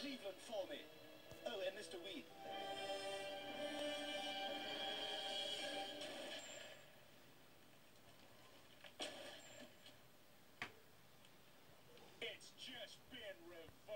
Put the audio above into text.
Cleveland for me. Oh, and Mr. Weed. It's just been revealed.